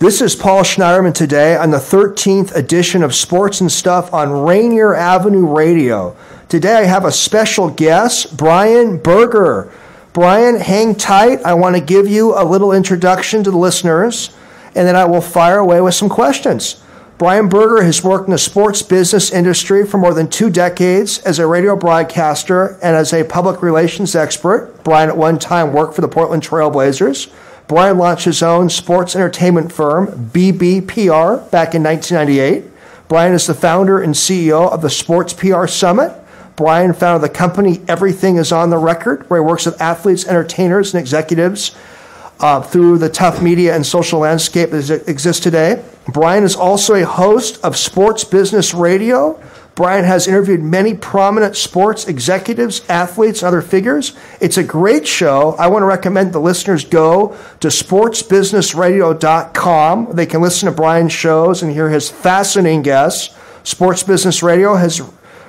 This is Paul Schneiderman today on the 13th edition of Sports and Stuff on Rainier Avenue Radio. Today I have a special guest, Brian Berger. Brian, hang tight. I want to give you a little introduction to the listeners, and then I will fire away with some questions. Brian Berger has worked in the sports business industry for more than two decades as a radio broadcaster and as a public relations expert. Brian at one time worked for the Portland Trail Blazers. Brian launched his own sports entertainment firm, BBPR, back in 1998. Brian is the founder and CEO of the Sports PR Summit. Brian founded the company Everything is on the Record, where he works with athletes, entertainers, and executives uh, through the tough media and social landscape that exists today. Brian is also a host of Sports Business Radio. Brian has interviewed many prominent sports executives, athletes, and other figures. It's a great show. I want to recommend the listeners go to sportsbusinessradio.com. They can listen to Brian's shows and hear his fascinating guests. Sports Business Radio has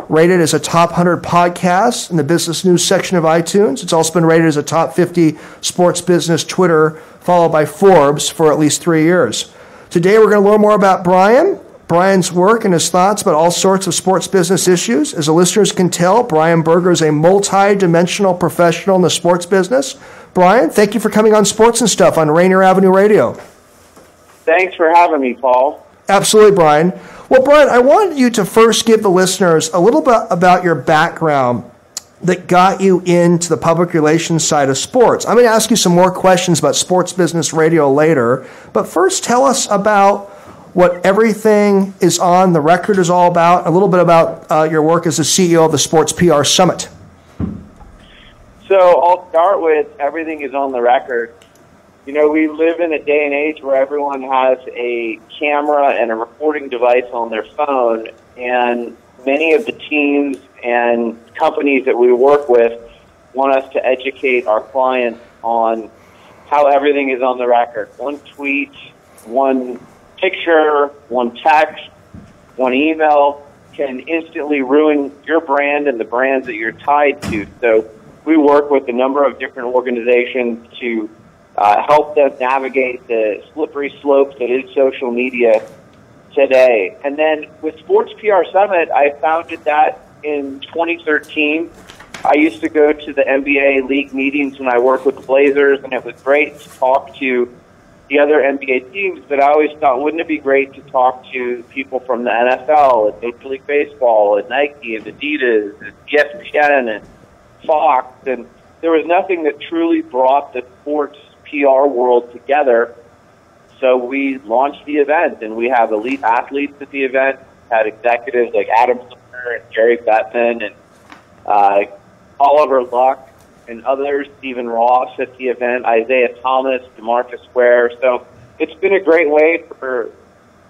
rated as a top 100 podcast in the business news section of iTunes. It's also been rated as a top 50 sports business Twitter, followed by Forbes for at least three years. Today, we're going to learn more about Brian, Brian's work and his thoughts about all sorts of sports business issues. As the listeners can tell, Brian Berger is a multi dimensional professional in the sports business. Brian, thank you for coming on Sports and Stuff on Rainier Avenue Radio. Thanks for having me, Paul. Absolutely, Brian. Well, Brian, I want you to first give the listeners a little bit about your background that got you into the public relations side of sports. I'm going to ask you some more questions about sports business radio later, but first tell us about what everything is on the record is all about, a little bit about uh, your work as the CEO of the Sports PR Summit. So I'll start with everything is on the record. You know, we live in a day and age where everyone has a camera and a recording device on their phone, and many of the teams and companies that we work with want us to educate our clients on how everything is on the record. One tweet, one picture, one text, one email can instantly ruin your brand and the brands that you're tied to. So we work with a number of different organizations to uh, help them navigate the slippery slope that is social media today. And then with Sports PR Summit, I founded that in 2013. I used to go to the NBA league meetings when I worked with the Blazers, and it was great to talk to the other NBA teams. But I always thought, wouldn't it be great to talk to people from the NFL and Major League Baseball and Nike and Adidas and ESPN and Fox? And there was nothing that truly brought the sports PR world together. So we launched the event, and we have elite athletes at the event. Had executives like Adam Silver and Gary Bettman and uh, Oliver Luck and others, Stephen Ross at the event, Isaiah Thomas, DeMarcus Ware. So it's been a great way for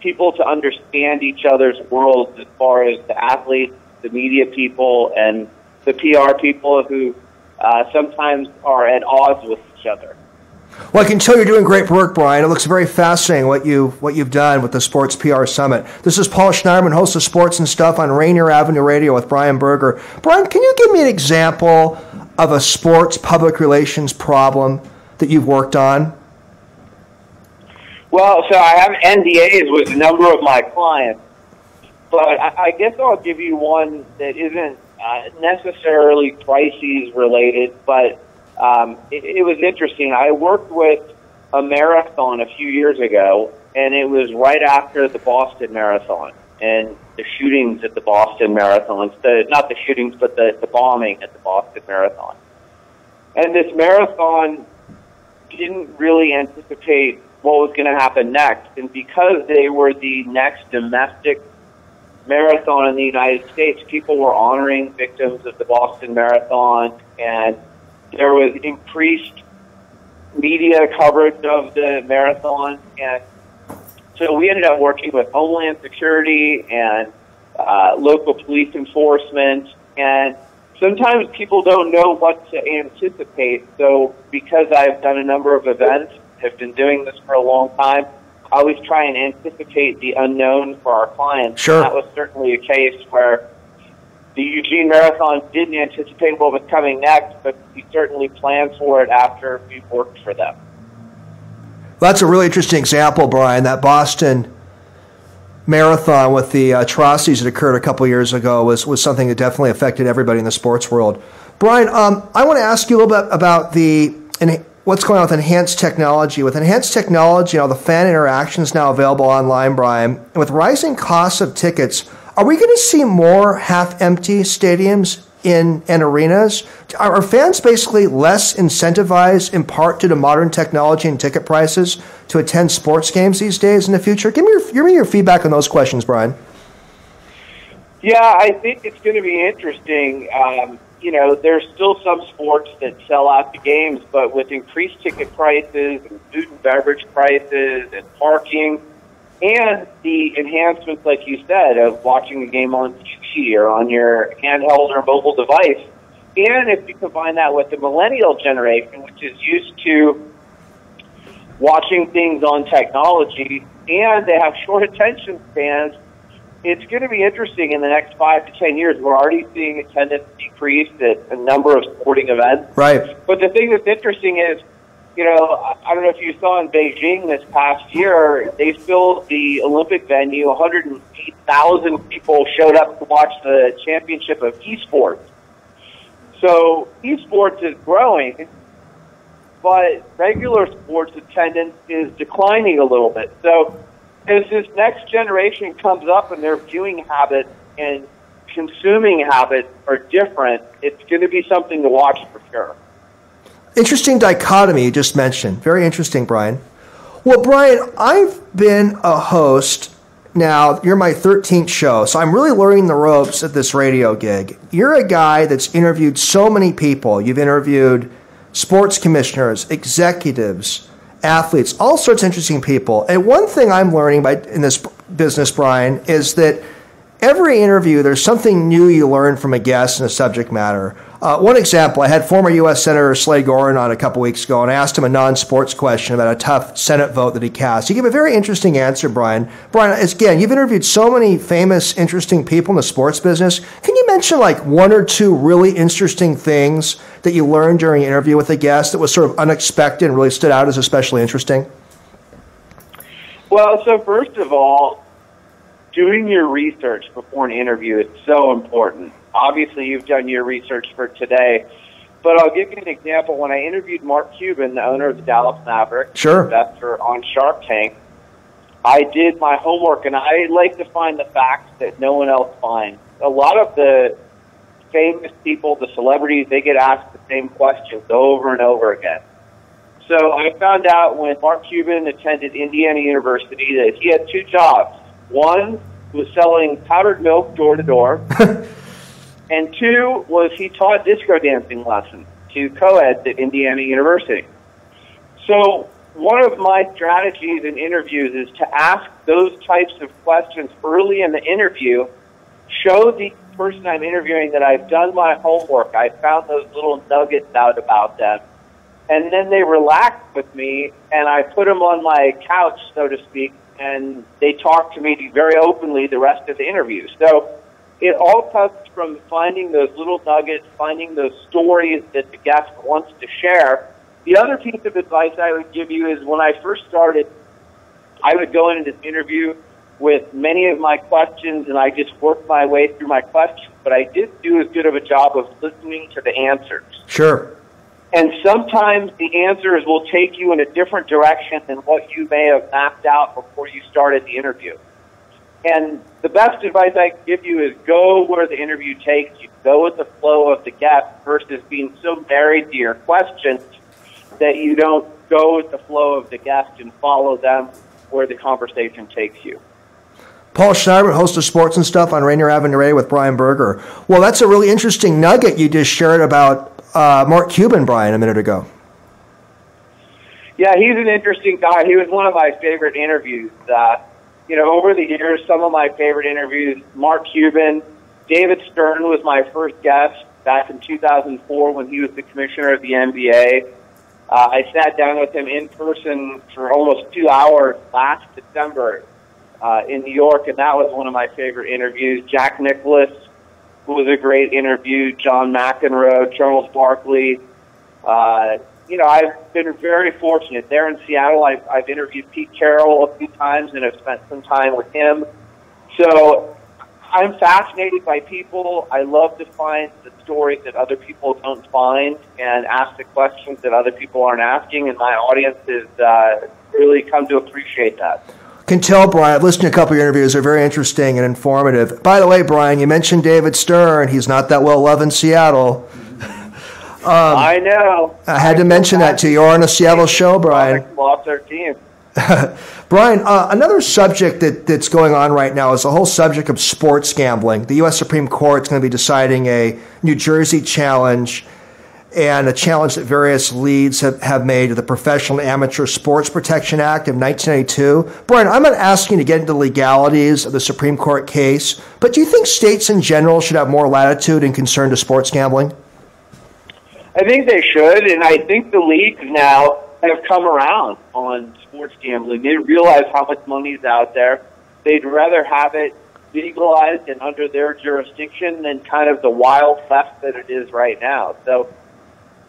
people to understand each other's worlds as far as the athletes, the media people, and the PR people who uh, sometimes are at odds with each other. Well, I can tell you're doing great work, Brian. It looks very fascinating what you what you've done with the Sports PR Summit. This is Paul Schneiderman, host of Sports and Stuff on Rainier Avenue Radio with Brian Berger. Brian, can you give me an example of a sports public relations problem that you've worked on? Well, so I have NDAs with a number of my clients, but I, guess I'll give you one that isn't uh, necessarily crises related, but um, it, it was interesting. I worked with a marathon a few years ago, and it was right after the Boston Marathon and the shootings at the Boston Marathon. The, not the shootings, but the, the bombing at the Boston Marathon. And this marathon didn't really anticipate what was going to happen next. And because they were the next domestic marathon in the United States, people were honoring victims of the Boston Marathon and there was increased media coverage of the marathon, and so we ended up working with Homeland Security and uh, local police enforcement, and sometimes people don't know what to anticipate. So because I've done a number of events, have been doing this for a long time, I always try and anticipate the unknown for our clients. Sure. And that was certainly a case where the Eugene Marathon didn't anticipate what was coming next, but we certainly planned for it after we worked for them. That's a really interesting example, Brian. That Boston marathon with the atrocities that occurred a couple years ago was, was something that definitely affected everybody in the sports world. Brian, um, I want to ask you a little bit about the and what's going on with enhanced technology. With enhanced technology, you know, the fan interaction is now available online, Brian. And with rising costs of tickets, are we going to see more half-empty stadiums in and arenas? Are fans basically less incentivized in part due to modern technology and ticket prices to attend sports games these days in the future? Give me your, give me your feedback on those questions, Brian. Yeah, I think it's going to be interesting. Um, you know, there's still some sports that sell out the games, but with increased ticket prices and food and beverage prices and parking, and the enhancements, like you said, of watching the game on TV or on your handheld or mobile device. And if you combine that with the millennial generation, which is used to watching things on technology, and they have short attention spans, it's going to be interesting in the next five to ten years. We're already seeing attendance decrease at a number of sporting events. Right. But the thing that's interesting is you know, I don't know if you saw in Beijing this past year, they filled the Olympic venue. 108,000 people showed up to watch the championship of esports. So esports is growing, but regular sports attendance is declining a little bit. So as this next generation comes up and their viewing habits and consuming habits are different, it's going to be something to watch for sure. Interesting dichotomy you just mentioned. Very interesting, Brian. Well, Brian, I've been a host now. You're my 13th show, so I'm really learning the ropes at this radio gig. You're a guy that's interviewed so many people. You've interviewed sports commissioners, executives, athletes, all sorts of interesting people. And one thing I'm learning by in this business, Brian, is that every interview there's something new you learn from a guest and a subject matter. Uh, one example, I had former U.S. Senator Slade Gorton on a couple weeks ago, and I asked him a non-sports question about a tough Senate vote that he cast. He gave a very interesting answer, Brian. Brian, again, you've interviewed so many famous, interesting people in the sports business. Can you mention like one or two really interesting things that you learned during an interview with a guest that was sort of unexpected and really stood out as especially interesting? Well, so first of all, doing your research before an interview is so important obviously you've done your research for today. But I'll give you an example. When I interviewed Mark Cuban, the owner of the Dallas Mavericks, sure. investor on Shark Tank, I did my homework, and I like to find the facts that no one else finds. A lot of the famous people, the celebrities, they get asked the same questions over and over again. So I found out when Mark Cuban attended Indiana University that he had two jobs. One was selling powdered milk door to door. And two was he taught disco dancing lessons to co-eds at Indiana University. So one of my strategies in interviews is to ask those types of questions early in the interview, show the person I'm interviewing that I've done my homework, I found those little nuggets out about them, and then they relax with me, and I put them on my couch, so to speak, and they talk to me very openly the rest of the interview. So it all comes from finding those little nuggets, finding those stories that the guest wants to share. The other piece of advice I would give you is when I first started, I would go into this interview with many of my questions and I just worked my way through my questions, but I didn't do as good of a job of listening to the answers. Sure. And sometimes the answers will take you in a different direction than what you may have mapped out before you started the interview. And the best advice I can give you is go where the interview takes you. Go with the flow of the guest versus being so married to your questions that you don't go with the flow of the guest and follow them where the conversation takes you. Paul Schneider, host of Sports and Stuff on Rainier Avenue Radio with Brian Berger. Well, that's a really interesting nugget you just shared about uh, Mark Cuban, Brian, a minute ago. Yeah, he's an interesting guy. He was one of my favorite interviews. Uh, you know, over the years, some of my favorite interviews, Mark Cuban, David Stern was my first guest back in 2004 when he was the commissioner of the NBA. Uh, I sat down with him in person for almost two hours last December uh, in New York, and that was one of my favorite interviews. Jack Nicklaus was a great interview. John McEnroe, Charles Barkley, uh, you know, I've been very fortunate there in Seattle. I've, I've interviewed Pete Carroll a few times and have spent some time with him. So I'm fascinated by people. I love to find the stories that other people don't find and ask the questions that other people aren't asking, and my audience has uh, really come to appreciate that. Can tell, Brian. I've listened to a couple of your interviews. They're very interesting and informative. By the way, Brian, you mentioned David Stern. He's not that well loved in Seattle. Um, I know. I had to mention that to you. You're on a Seattle show, Brian. Lost their team. Brian, uh, another subject that, that's going on right now is the whole subject of sports gambling. The U.S. Supreme Court is going to be deciding a New Jersey challenge and a challenge that various leads have, have made to the Professional Amateur Sports Protection Act of 1992. Brian, I'm not asking you to get into the legalities of the Supreme Court case, but do you think states in general should have more latitude in concern to sports gambling? I think they should, and I think the leagues now have come around on sports gambling. They realize how much money is out there. They'd rather have it legalized and under their jurisdiction than kind of the wild west that it is right now. So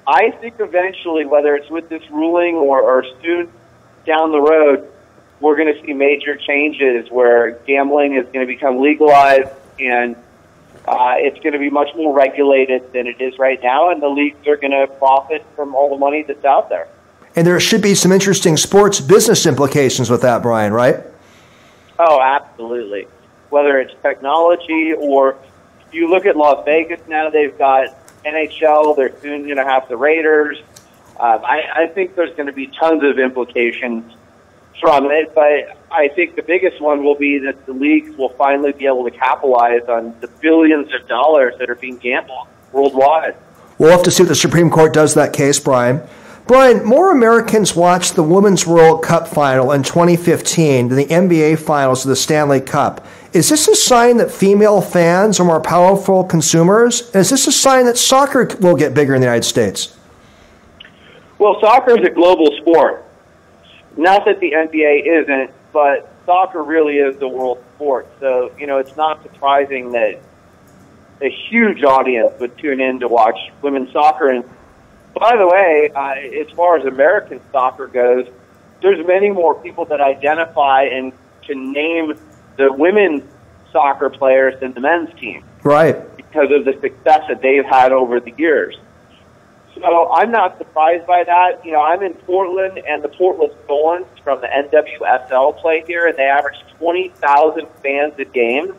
I think eventually, whether it's with this ruling or, or soon down the road, we're going to see major changes where gambling is going to become legalized and uh, it's going to be much more regulated than it is right now, and the leagues are going to profit from all the money that's out there. And there should be some interesting sports business implications with that, Brian, right? Oh, absolutely. Whether it's technology or you look at Las Vegas now, they've got NHL, they're soon going to have the Raiders. Um, I, I think there's going to be tons of implications from it, but I think the biggest one will be that the leagues will finally be able to capitalize on the billions of dollars that are being gambled worldwide. We'll have to see what the Supreme Court does that case, Brian. Brian, more Americans watched the Women's World Cup final in 2015 than the NBA finals of the Stanley Cup. Is this a sign that female fans are more powerful consumers? And is this a sign that soccer will get bigger in the United States? Well, soccer is a global sport. Not that the NBA isn't, but soccer really is the world sport. So, you know, it's not surprising that a huge audience would tune in to watch women's soccer. And by the way, uh, as far as American soccer goes, there's many more people that identify and can name the women's soccer players than the men's team. Right. Because of the success that they've had over the years. So I'm not surprised by that. You know, I'm in Portland, and the Portland Thorns from the NWSL play here, and they average 20,000 fans a game,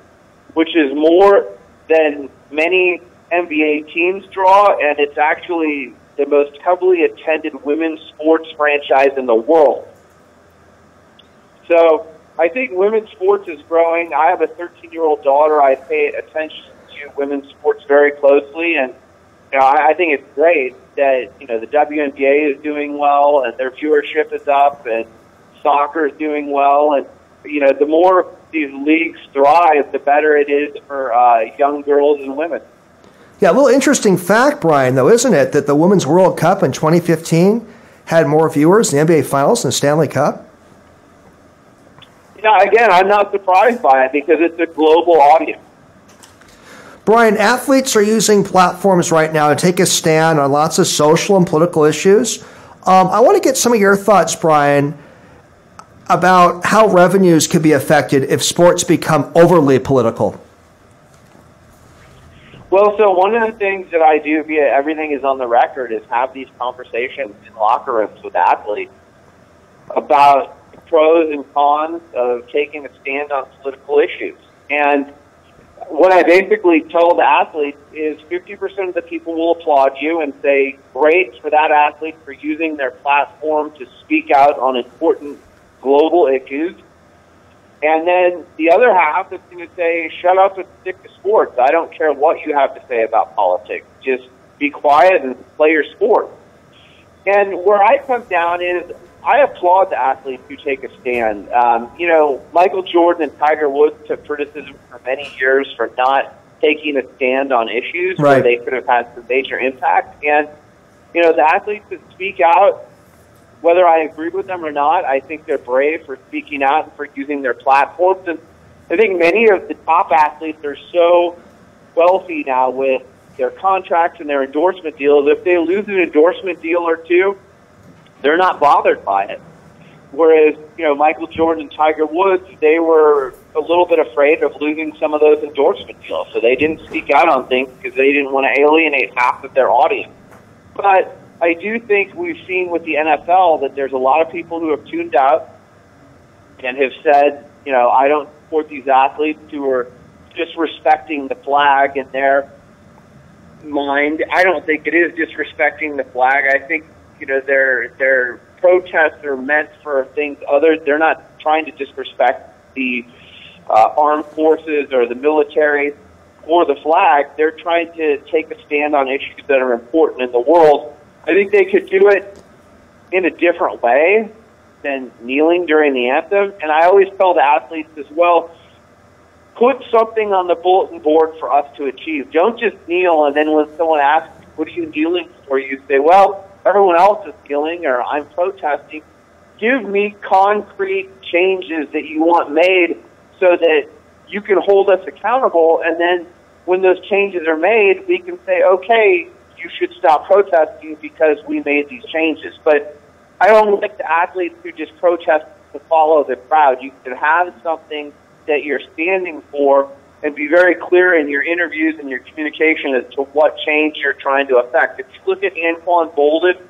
which is more than many NBA teams draw, and it's actually the most heavily attended women's sports franchise in the world. So I think women's sports is growing. I have a 13 year old daughter. I pay attention to women's sports very closely, and you know, I, I think it's great that you know the WNBA is doing well and their viewership is up, and soccer is doing well, and you know the more these leagues thrive, the better it is for uh, young girls and women. Yeah, a little interesting fact, Brian, though, isn't it, that the Women's World Cup in 2015 had more viewers than the NBA Finals and the Stanley Cup? You know, again, I'm not surprised by it because it's a global audience. Brian, athletes are using platforms right now to take a stand on lots of social and political issues. Um, I want to get some of your thoughts, Brian, about how revenues could be affected if sports become overly political. Well, so one of the things that I do via Everything is on the Record is have these conversations in locker rooms with athletes about pros and cons of taking a stand on political issues. And what I basically tell the athletes is 50% of the people will applaud you and say, great for that athlete for using their platform to speak out on important global issues. And then the other half is going to say, shut up and stick to sports. I don't care what you have to say about politics. Just be quiet and play your sport. And where I come down is I applaud the athletes who take a stand. Um, you know, Michael Jordan and Tiger Woods took criticism for many years for not taking a stand on issues right. where they could have had some major impact. And, you know, the athletes that speak out, whether I agree with them or not, I think they're brave for speaking out and for using their platforms. And I think many of the top athletes are so wealthy now with their contracts and their endorsement deals. If they lose an endorsement deal or two, they're not bothered by it. Whereas, you know, Michael Jordan and Tiger Woods, they were a little bit afraid of losing some of those endorsement deals. So they didn't speak out on things because they didn't want to alienate half of their audience. But I do think we've seen with the NFL that there's a lot of people who have tuned out and have said, you know, I don't support these athletes who are disrespecting the flag in their mind. I don't think it is disrespecting the flag. I think, you know, their their protests are meant for things other. They're not trying to disrespect the uh, armed forces or the military or the flag. They're trying to take a stand on issues that are important in the world. I think they could do it in a different way than kneeling during the anthem. And I always tell the athletes as well, put something on the bulletin board for us to achieve. Don't just kneel and then when someone asks, what are you kneeling for? You say, well, everyone else is kneeling or I'm protesting. Give me concrete changes that you want made so that you can hold us accountable. And then when those changes are made, we can say, okay, you should stop protesting because we made these changes. But I don't like the athletes who just protest to follow the crowd. You can have something that you're standing for and be very clear in your interviews and your communication as to what change you're trying to affect. If you look at Anquan Boldin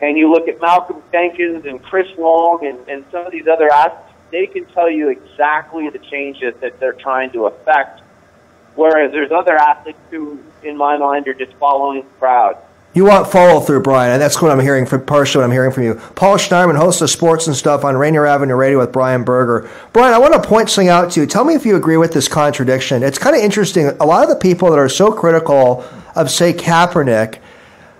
and you look at Malcolm Jenkins and Chris Long and, and some of these other athletes, they can tell you exactly the changes that they're trying to affect. Whereas there's other athletes who, in my mind, are just following the crowd. You want follow through, Brian, and that's what I'm hearing from partially what I'm hearing from you. Paul Schneiderman, host of Sports and Stuff on Rainier Avenue Radio with Brian Berger. Brian, I want to point something out to you. Tell me if you agree with this contradiction. It's kind of interesting. A lot of the people that are so critical of, say, Kaepernick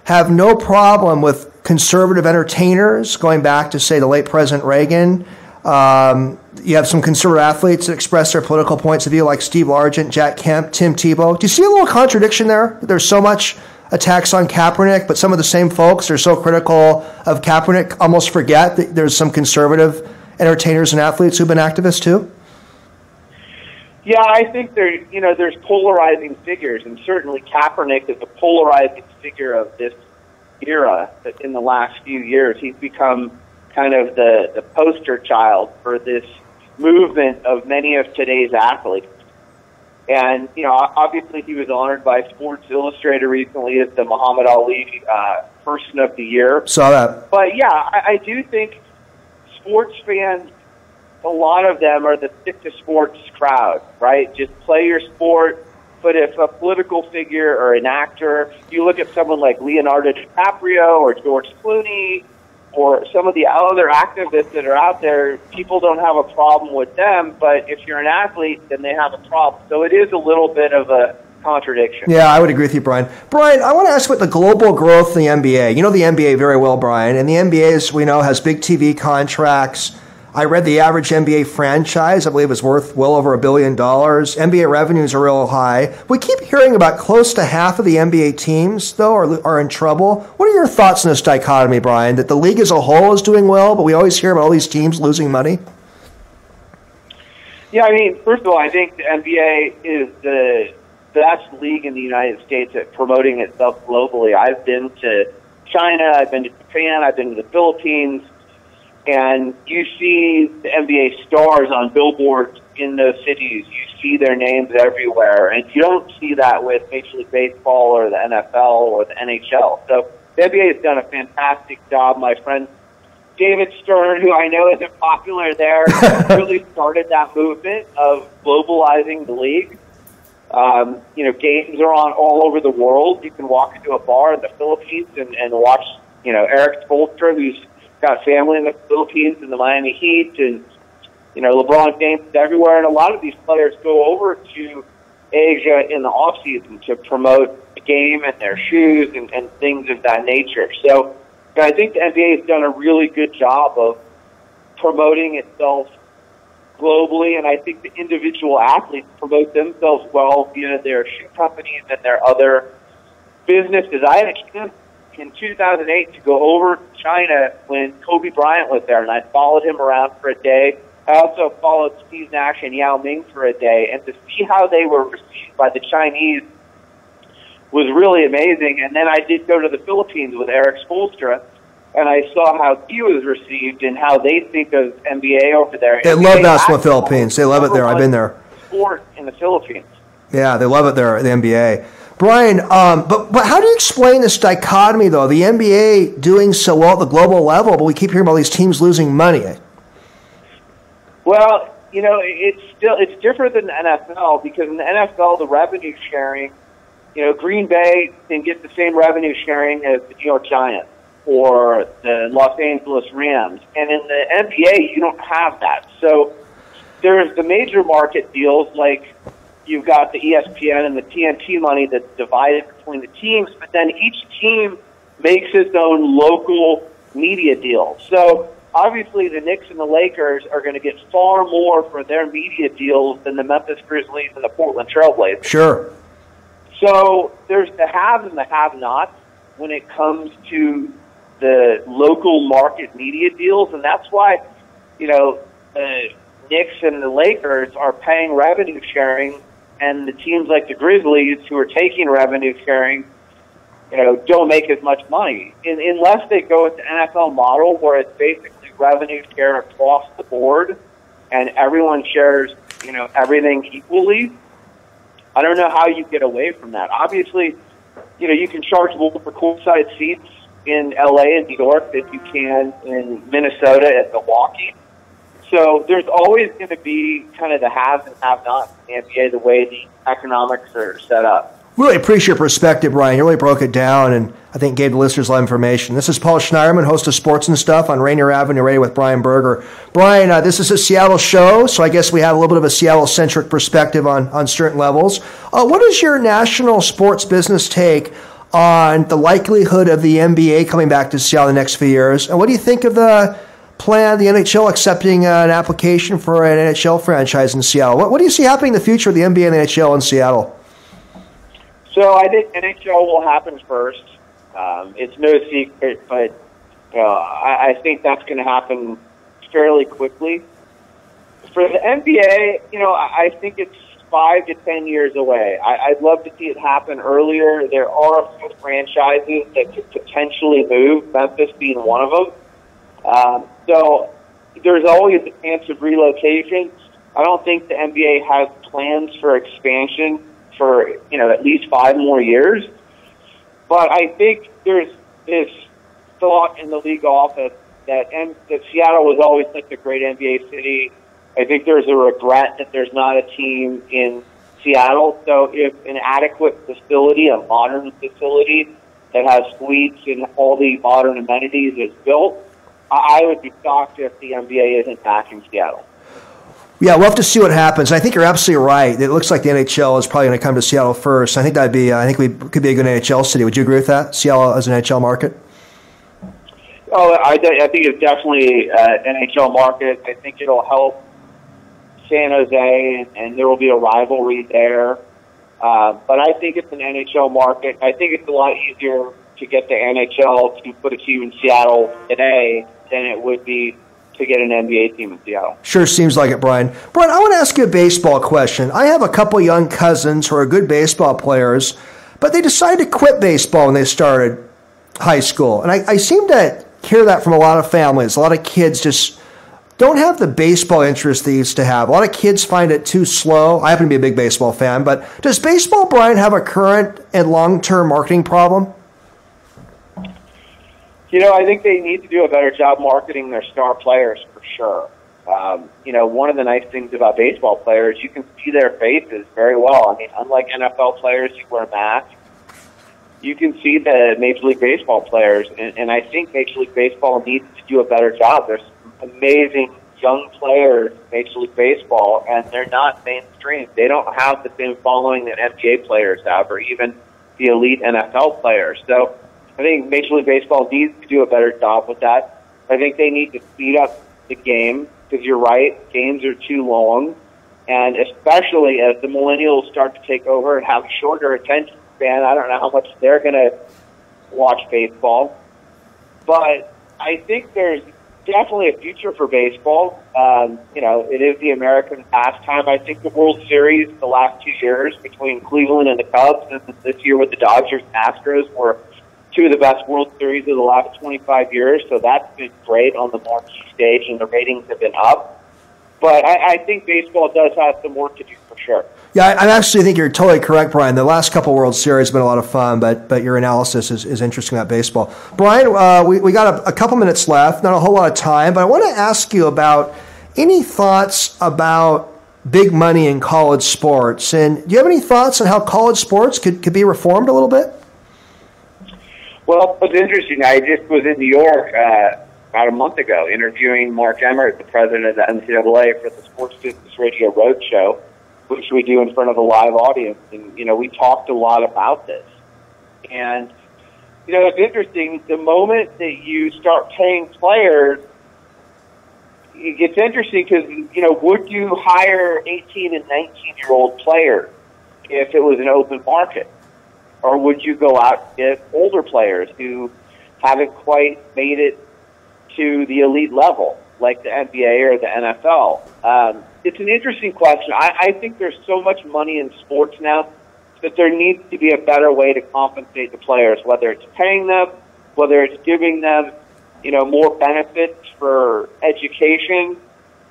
have no problem with conservative entertainers, going back to, say, the late President Reagan. Um, you have some conservative athletes that express their political points of view, like Steve Largent, Jack Kemp, Tim Tebow. Do you see a little contradiction there? There's so much attacks on Kaepernick, but some of the same folks are so critical of Kaepernick almost forget that there's some conservative entertainers and athletes who've been activists too? Yeah, I think there, you know, there's polarizing figures, and certainly Kaepernick is a polarizing figure of this era. That In the last few years, he's become kind of the, the poster child for this movement of many of today's athletes. And, you know, obviously he was honored by Sports Illustrated recently as the Muhammad Ali uh, Person of the Year. Saw that. But yeah, I, I do think sports fans, a lot of them are the stick to sports crowd, right? Just play your sport. But if a political figure or an actor, you look at someone like Leonardo DiCaprio or George Clooney or some of the other activists that are out there, people don't have a problem with them, but if you're an athlete, then they have a problem. So it is a little bit of a contradiction. Yeah, I would agree with you, Brian. Brian, I want to ask about the global growth of the NBA. You know the NBA very well, Brian, and the NBA, as we know, has big TV contracts I read the average NBA franchise, I believe, is worth well over a billion dollars. NBA revenues are real high. We keep hearing about close to half of the NBA teams, though, are, are in trouble. What are your thoughts on this dichotomy, Brian? That the league as a whole is doing well, but we always hear about all these teams losing money? Yeah, I mean, first of all, I think the NBA is the best league in the United States at promoting itself globally. I've been to China, I've been to Japan, I've been to the Philippines and you see the NBA stars on billboards in those cities. You see their names everywhere, and you don't see that with Major League Baseball or the NFL or the NHL. So the NBA has done a fantastic job. My friend David Stern, who I know isn't popular there, really started that movement of globalizing the league. Um, you know, games are on all over the world. You can walk into a bar in the Philippines and, and watch, you know, Erik Spoelstra, who's got family in the Philippines and the Miami Heat, and you know LeBron James everywhere, and a lot of these players go over to Asia in the off season to promote the game and their shoes and, and things of that nature. So I think the NBA has done a really good job of promoting itself globally, and I think the individual athletes promote themselves well via their shoe companies and their other businesses. I had a chance in 2008 to go over to China when Kobe Bryant was there, and I followed him around for a day. I also followed Steve Nash and Yao Ming for a day, and to see how they were received by the Chinese was really amazing. And then I did go to the Philippines with Erik Spoelstra, and I saw how he was received and how they think of NBA over there. They love basketball in the Philippines. They love it there. I've been there. Sport in the Philippines. Yeah, they love it there, the NBA. Brian, um, but but how do you explain this dichotomy though? The NBA doing so well at the global level, but we keep hearing about these teams losing money. Well, you know, it's still it's different than the NFL because in the NFL the revenue sharing, you know, Green Bay can get the same revenue sharing as the New York Giants or the Los Angeles Rams, and in the NBA you don't have that. So there's the major market deals like you've got the ESPN and the TNT money that's divided between the teams, but then each team makes its own local media deal. So obviously the Knicks and the Lakers are going to get far more for their media deals than the Memphis Grizzlies and the Portland Trailblazers. Sure. So there's the haves and the have-nots when it comes to the local market media deals, and that's why, you know, the Knicks and the Lakers are paying revenue sharing and the teams like the Grizzlies, who are taking revenue sharing, you know, don't make as much money In, unless they go with the NFL model, where it's basically revenue share across the board, and everyone shares, you know, everything equally. I don't know how you get away from that. Obviously, you know, you can charge more for courtside seats in LA and New York than you can in Minnesota and Milwaukee. So there's always going to be kind of the haves and have-nots in the NBA the way the economics are set up. Really appreciate your perspective, Brian. You really broke it down and I think gave the listeners a lot of information. This is Paul Schneiderman, host of Sports and Stuff on Rainier Avenue Radio with Brian Berger. Brian, uh, this is a Seattle show, so I guess we have a little bit of a Seattle-centric perspective on, on certain levels. Uh, what is your national sports business take on the likelihood of the NBA coming back to Seattle in the next few years? And what do you think of the plan, the NHL accepting uh, an application for an NHL franchise in Seattle. What, what do you see happening in the future of the NBA and NHL in Seattle? So I think NHL will happen first. Um, it's no secret, but uh, I, I think that's going to happen fairly quickly. For the NBA, you know, I, I think it's five to ten years away. I, I'd love to see it happen earlier. There are a few franchises that could potentially move, Memphis being one of them. Um, so there's always a chance of relocation. I don't think the NBA has plans for expansion for you know at least five more years. But I think there's this thought in the league office that M- that Seattle was always such a great NBA city. I think there's a regret that there's not a team in Seattle. So if an adequate facility, a modern facility that has suites and all the modern amenities is built, I would be shocked if the NBA isn't back in Seattle. Yeah, we'll have to see what happens. I think you're absolutely right. It looks like the NHL is probably going to come to Seattle first. I think that'd be. I think we could be a good NHL city. Would you agree with that? Seattle as an NHL market. Oh, I, I think it's definitely uh, an NHL market. I think it'll help San Jose, and, and there will be a rivalry there. Uh, but I think it's an NHL market. I think it's a lot easier to get the NHL to put a team in Seattle today than it would be to get an NBA team in Seattle. Sure seems like it, Brian. Brian, I want to ask you a baseball question. I have a couple young cousins who are good baseball players, but they decided to quit baseball when they started high school. And I, I seem to hear that from a lot of families. A lot of kids just don't have the baseball interest they used to have. A lot of kids find it too slow. I happen to be a big baseball fan, but does baseball, Brian, have a current and long term marketing problem? You know, I think they need to do a better job marketing their star players for sure. Um, you know, one of the nice things about baseball players, you can see their faces very well. I mean, unlike NFL players who wear masks, you can see the Major League Baseball players, and, and I think Major League Baseball needs to do a better job. There's amazing young players in Major League Baseball, and they're not mainstream. They don't have the same following that NBA players have, or even the elite NFL players. So I think Major League Baseball needs to do a better job with that. I think they need to speed up the game because you're right, games are too long, and especially as the millennials start to take over and have shorter attention span, I don't know how much they're going to watch baseball. But I think there's definitely a future for baseball. Um, you know, it is the American pastime. I think the World Series the last two years between Cleveland and the Cubs, and this year with the Dodgers and Astros, were two of the best World Series of the last 25 years, so that's been great on the marquee stage, and the ratings have been up. But I, I think baseball does have some work to do for sure. Yeah, I, actually think you're totally correct, Brian. The last couple World Series have been a lot of fun, but but your analysis is, is interesting about baseball. Brian, uh, we, we got a, a couple minutes left, not a whole lot of time, but I want to ask you about any thoughts about big money in college sports. And do you have any thoughts on how college sports could, could be reformed a little bit? Well, it's interesting. I just was in New York uh, about a month ago interviewing Mark Emmert, the president of the NCAA, for the Sports Business Radio Roadshow which we do in front of a live audience. And, you know, we talked a lot about this. And, you know, it's interesting. The moment that you start paying players, it gets interesting because, you know, would you hire 18 and 19 year old players if it was an open market? Or would you go out and get older players who haven't quite made it to the elite level, like the NBA or the NFL? Um, it's an interesting question. I, I think there's so much money in sports now that there needs to be a better way to compensate the players, whether it's paying them, whether it's giving them, you know, more benefits for education,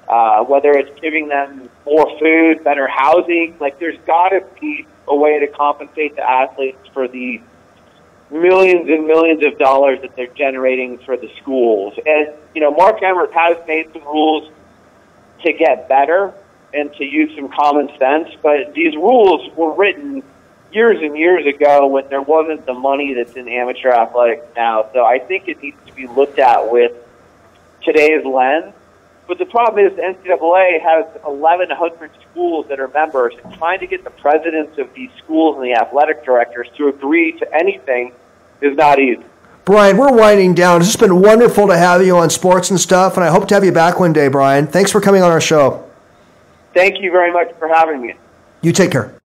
uh, whether it's giving them more food, better housing. Like, there's got to be a way to compensate the athletes for the millions and millions of dollars that they're generating for the schools. And, you know, Mark Emmert has made some rules to get better and to use some common sense. But these rules were written years and years ago when there wasn't the money that's in amateur athletics now. So I think it needs to be looked at with today's lens. But the problem is the NCAA has 1,100 schools that are members, and trying to get the presidents of these schools and the athletic directors to agree to anything is not easy. Brian, we're winding down. It's just been wonderful to have you on sports and stuff, and I hope to have you back one day, Brian. Thanks for coming on our show. Thank you very much for having me. You take care.